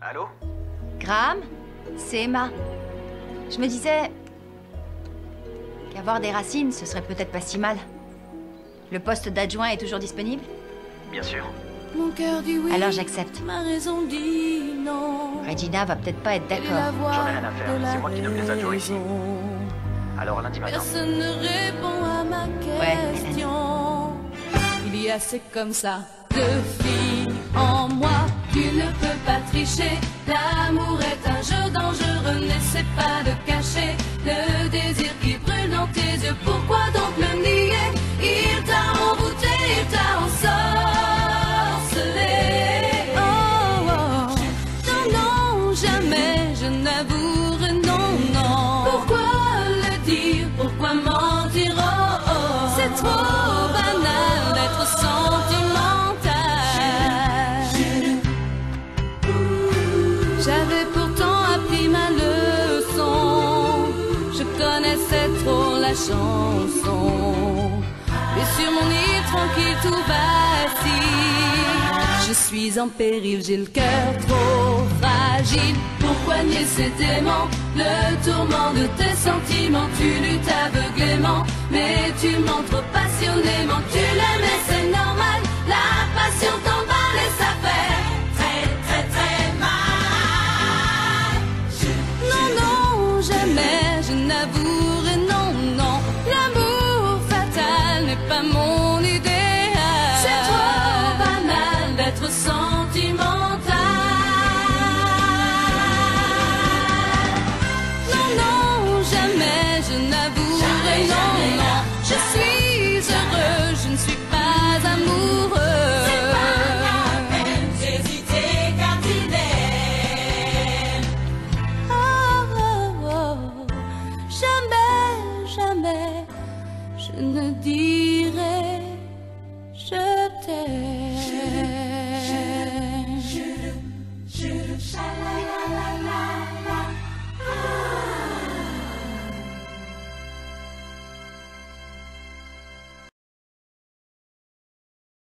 Allô? Graham? C'est Emma. Je me disais qu'avoir des racines, ce serait peut-être pas si mal. Le poste d'adjoint est toujours disponible? Bien sûr. Mon cœur dit oui. Alors j'accepte. Ma raison dit non. Regina va peut-être pas être d'accord. J'en ai rien à faire, de c'est moi qui nomme les adjoints ici. raison. Alors lundi matin. Personne ne répond à ma Ouais, question. Il y a c'est comme ça deux filles L'amour est un jeu dangereux. N'essaie pas de cacher le désir qui brûle dans tes yeux. Pourquoi donc le nier? Il t'a envoûté, il t'a ensorcelé. Oh, oh. Jamais J'avais pourtant appris ma leçon. Je connaissais trop la chanson. Et sur mon île tranquille tout vacille. Je suis en péril, j'ai le cœur trop fragile. Pourquoi nier cet aimant Le tourment de tes sentiments, tu luttes aveuglément. Mais tu mens ne dirai je t'aime.